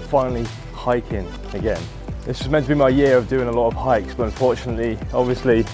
finally hiking again. This was meant to be my year of doing a lot of hikes, but unfortunately, obviously,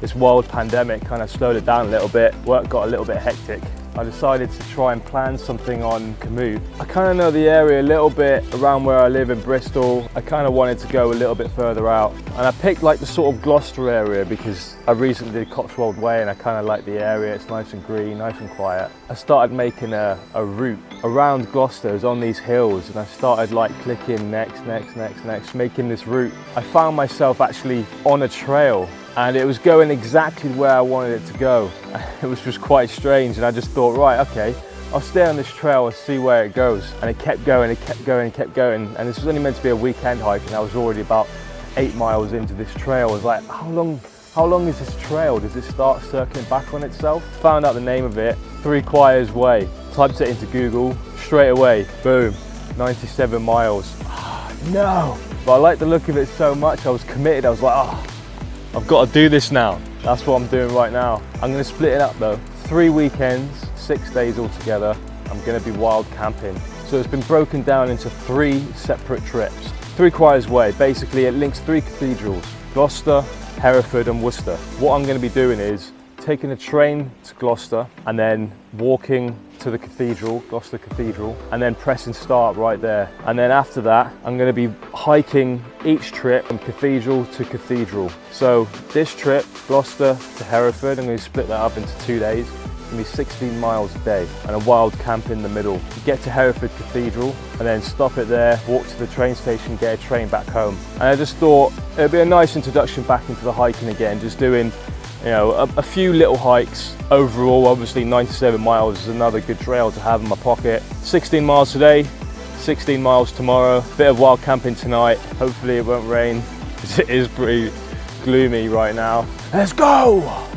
this world pandemic kind of slowed it down a little bit. Work got a little bit hectic. I decided to try and plan something on Komoot. I kind of know the area a little bit around where I live in Bristol. I kind of wanted to go a little bit further out. And I picked like the sort of Gloucester area because I recently did Cotswold Way and I kind of like the area. It's nice and green, nice and quiet. I started making a, a route around Gloucester on these hills and I started like clicking next, next, next, next, making this route. I found myself actually on a trail and it was going exactly where I wanted it to go. It was just quite strange and I just thought, right, okay, I'll stay on this trail and see where it goes. And it kept going, it kept going, it kept going. And this was only meant to be a weekend hike and I was already about eight miles into this trail. I was like, how long, how long is this trail? Does it start circling back on itself? Found out the name of it, Three Choirs Way. Typed it into Google, straight away, boom, 97 miles. no, but I like the look of it so much, I was committed. I was like, oh, I've got to do this now. That's what I'm doing right now. I'm gonna split it up though. Three weekends, six days altogether. I'm gonna be wild camping. So it's been broken down into three separate trips. Three Choirs Way, basically it links three cathedrals, Gloucester, Hereford and Worcester. What I'm gonna be doing is taking a train to Gloucester and then walking to the cathedral, Gloucester Cathedral, and then pressing start right there. And then after that, I'm gonna be hiking each trip from cathedral to cathedral. So this trip, Gloucester to Hereford, I'm gonna split that up into two days. It's gonna be 16 miles a day and a wild camp in the middle. Get to Hereford Cathedral and then stop it there, walk to the train station, get a train back home. And I just thought it'd be a nice introduction back into the hiking again, just doing you know, a, a, few little hikes. Overall, obviously 97 miles is another good trail to have in my pocket. 16 miles today, 16 miles tomorrow. Bit of wild camping tonight. Hopefully it won't rain because it is pretty gloomy right now. Let's go!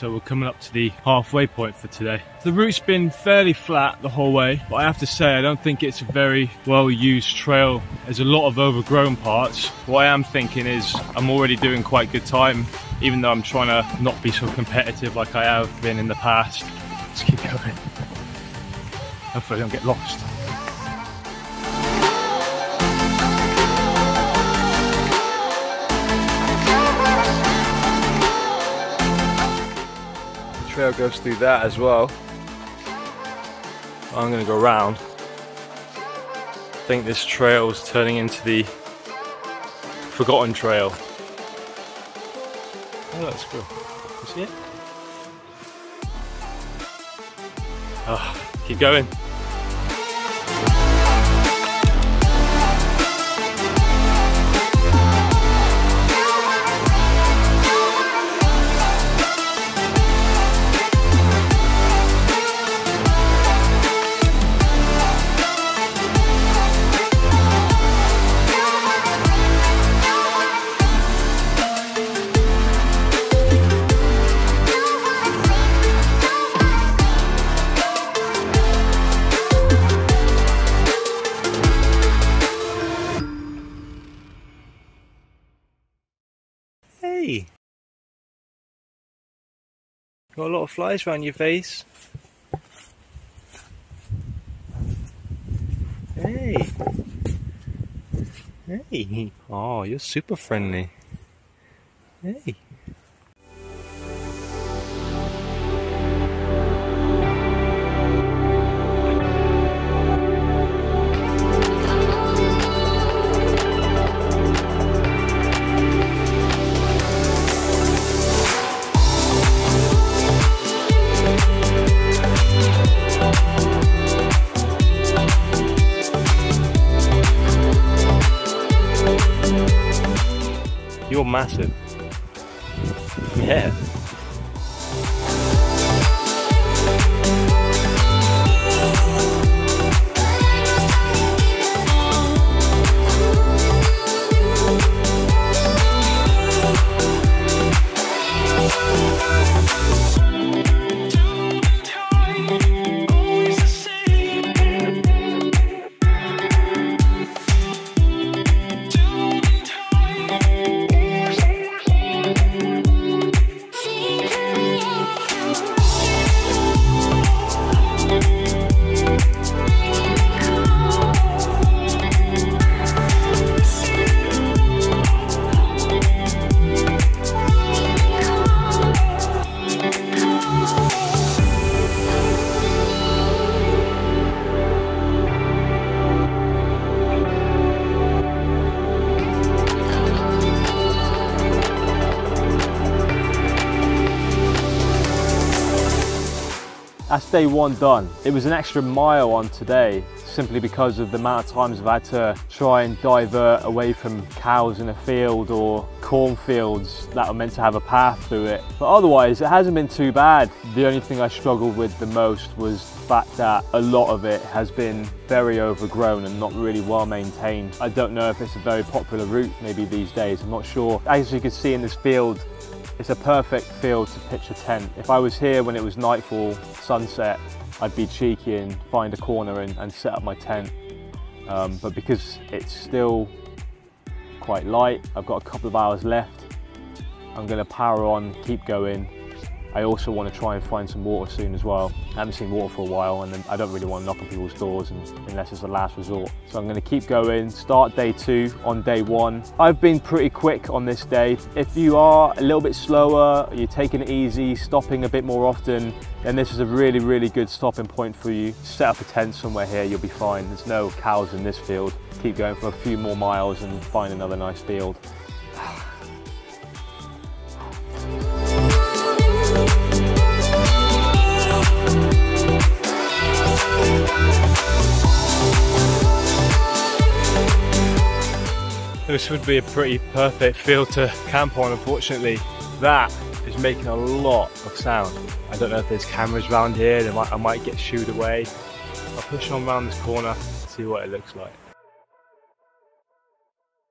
So we're coming up to the halfway point for today. The route's been fairly flat the whole way, but I have to say I don't think it's a very well used trail. There's a lot of overgrown parts. What I am thinking is I'm already doing quite good time, even though I'm trying to not be so competitive like I have been in the past. Let's keep going. Hopefully I don't get lost. Trail goes through that as well. I'm going to go round. I think this trail is turning into the Forgotten Trail. Oh, that's cool. You see it? Oh, keep going. Got a lot of flies around your face. Hey! Hey! Oh, you're super friendly. Hey! You're massive. Yeah. Day one done. It was an extra mile on today simply because of the amount of times I've had to try and divert away from cows in a field or cornfields that are meant to have a path through it. But otherwise, it hasn't been too bad. The only thing I struggled with the most was the fact that a lot of it has been very overgrown and not really well maintained. I don't know if it's a very popular route maybe these days, I'm not sure. As you can see in this field, it's a perfect field to pitch a tent. If I was here when it was nightfall, sunset, I'd be cheeky and find a corner and, and set up my tent. Um, but because it's still quite light, I've got a couple of hours left. I'm gonna power on, keep going, I also want to try and find some water soon as well. I haven't seen water for a while and I don't really want to knock on people's doors and, unless it's the last resort. So I'm going to keep going, start day two on day one. I've been pretty quick on this day. If you are a little bit slower, you're taking it easy, stopping a bit more often, then this is a really, really good stopping point for you. Set up a tent somewhere here, you'll be fine. There's no cows in this field. Keep going for a few more miles and find another nice field. This would be a pretty perfect field to camp on, unfortunately. That is making a lot of sound. I don't know if there's cameras around here, might, I might get shooed away. I'll push on around this corner, see what it looks like.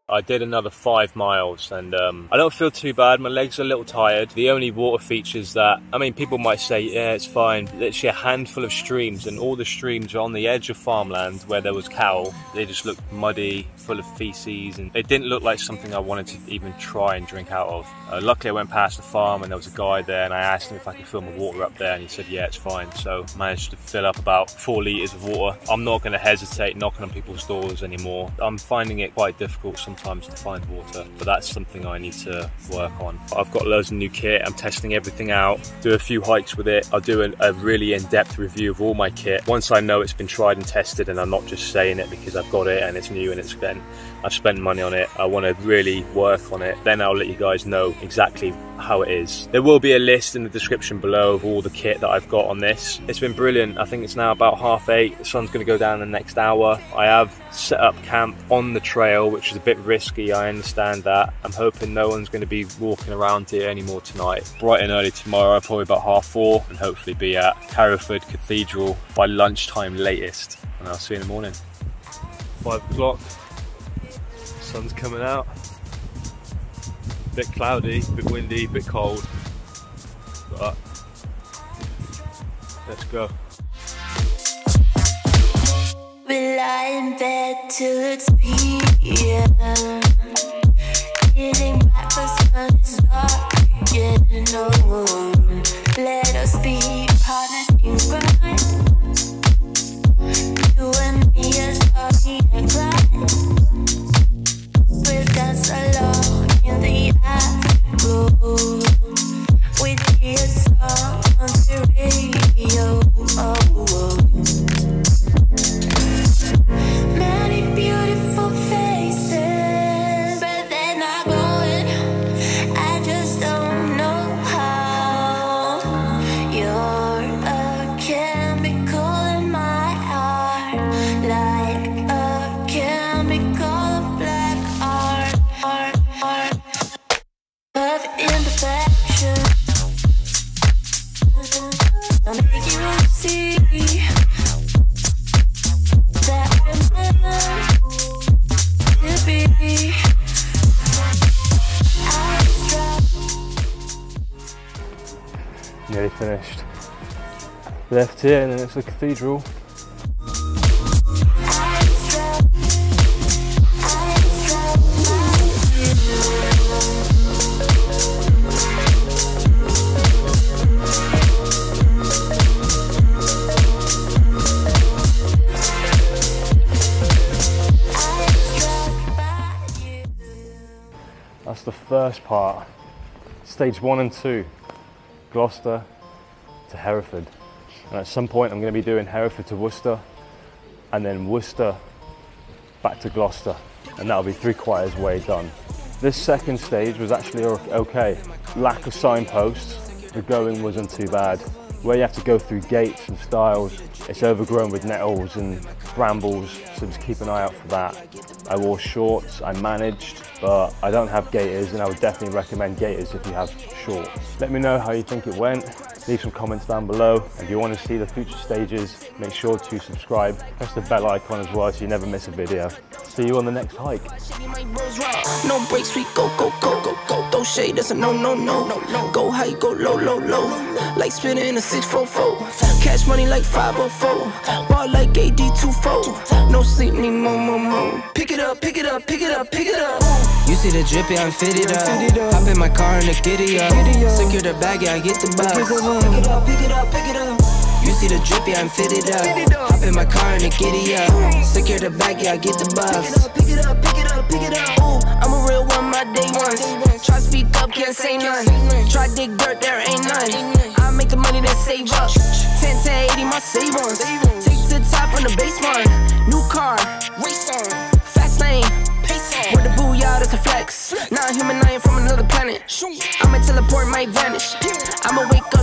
I did another five miles and um, I don't feel too bad. My legs are a little tired. The only water features that, I mean, people might say, yeah, it's fine. Literally a handful of streams and all the streams are on the edge of farmland where there was cow. They just looked muddy, full of feces and it didn't look like something I wanted to even try and drink out of. Uh, luckily I went past the farm and there was a guy there and I asked him if I could fill my water up there and he said, yeah, it's fine. So I managed to fill up about four litres of water. I'm not going to hesitate knocking on people's doors anymore. I'm finding it quite difficult sometimes sometimes to find water, but that's something I need to work on. I've got loads of new kit, I'm testing everything out, do a few hikes with it. I'll do a, a really in-depth review of all my kit. Once I know it's been tried and tested and I'm not just saying it because I've got it and it's new and it's been, I've spent money on it, I want to really work on it, then I'll let you guys know exactly how it is. There will be a list in the description below of all the kit that I've got on this. It's been brilliant. I think it's now about half eight. The sun's going to go down in the next hour. I have set up camp on the trail, which is a bit risky. I understand that. I'm hoping no one's going to be walking around here anymore tonight. Bright and early tomorrow, probably about half four, and hopefully be at Hereford Cathedral by lunchtime latest. And I'll see you in the morning. Five o'clock. Sun's coming out bit cloudy, a bit windy, a bit cold. But let's go. We lie in bed till it's PM. Getting back Nearly finished. Left here and then it's the cathedral. That's the first part. Stage one and two. Gloucester to Hereford. And at some point I'm going to be doing Hereford to Worcester and then Worcester back to Gloucester. And that'll be Three Choirs Way done. This second stage was actually okay. Lack of signposts, the going wasn't too bad. Where you have to go through gates and stiles, it's overgrown with nettles and brambles, so just keep an eye out for that. I wore shorts, I managed, but I don't have gaiters and I would definitely recommend gaiters if you have shorts. Let me know how you think it went. Leave some comments down below. And if you want to see the future stages, make sure to subscribe. Press the bell icon as well so you never miss a video. See you on the next hike. No breaks, we go, go, go, go, go. Throw shade, that's a no, no, no, no, no. Go high, go low, low, low. Like spinning a 644. Cash money like 504. Ball like AD24. No sleep, need more, more, more. Pick it up, pick it up, pick it up, pick it up. You see the drippy, I'm fitted up. Hop in my car and the giddy up. Secure the bag, yeah, I get the Pick it up, pick it up, pick it up. You see the drippy, I'm fitted up. Hop in my car and the giddy up. Secure the bag, yeah, I get the bus. Pick it up, pick it up, pick it up. pick it Ooh, I'm a real one, my day ones. Try speak up, can't say none. Try dig dirt, there ain't none. I make the money that save up. 10 to 80, my savings. Take to the top on the baseline. New car, race on. Fast lane, pace on. With the booyah, that's a flex. Not human, I am from another planet. I'ma teleport, might vanish. I'ma wake up,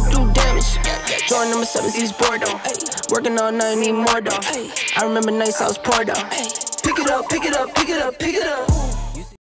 Join number seven, he's bored though. Working all night, need more though. I remember nights I was poor though. Pick it up, pick it up, pick it up, pick it up.